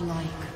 Godlike.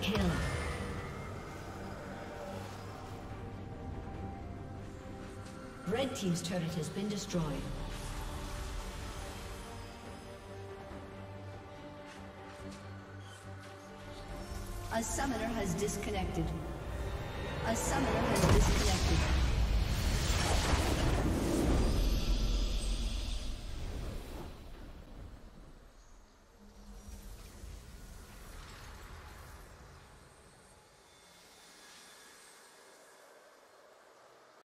Kill. Red Team's turret has been destroyed. A summoner has disconnected. A summoner has disconnected.